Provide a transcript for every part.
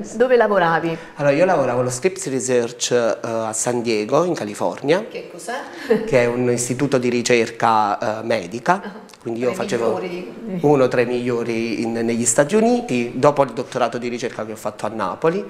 tu dove lavoravi? Allora, io lavoravo allo Scripps Research uh, a San Diego, in California. Che cos'è? che è un istituto di ricerca uh, medica. Uh -huh. Quindi io facevo migliori. uno tra i migliori in, negli Stati Uniti, dopo il dottorato di ricerca che ho fatto a Napoli.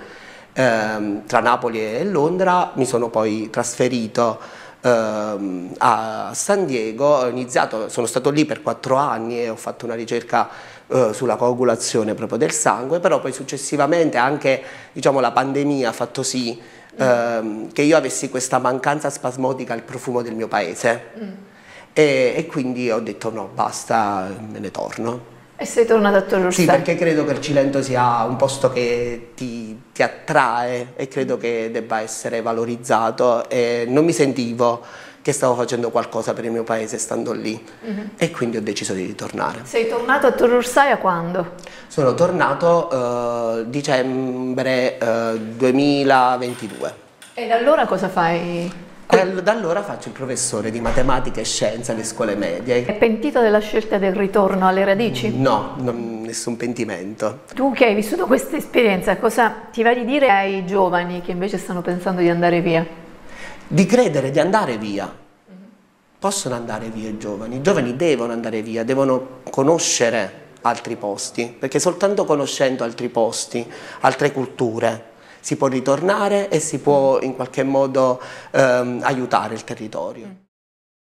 Ehm, tra Napoli e Londra mi sono poi trasferito a San Diego, iniziato, sono stato lì per quattro anni e ho fatto una ricerca eh, sulla coagulazione proprio del sangue, però poi successivamente anche diciamo, la pandemia ha fatto sì ehm, che io avessi questa mancanza spasmodica al profumo del mio paese mm. e, e quindi ho detto no, basta, me ne torno. E sei tornato a Torre Sì, perché credo che il Cilento sia un posto che ti, ti, attrae e credo che debba essere valorizzato e non mi sentivo che stavo facendo qualcosa per il mio paese stando lì uh mhm. -huh. e quindi ho deciso di ritornare. Sei tornato a Torre Orsaia quando? Sono tornato uh, dicembre eh, 2022. E da allora cosa fai? Da allora faccio il professore di matematica e scienze alle scuole medie. È pentito della scelta del ritorno alle radici? No, non, nessun pentimento. Tu che hai vissuto questa esperienza, cosa ti va di dire ai giovani che invece stanno pensando di andare via? Di credere di andare via. Possono andare via i giovani, i giovani devono andare via, devono conoscere altri posti, perché soltanto conoscendo altri posti, altre culture, si può ritornare e si può in qualche modo ehm, aiutare il territorio.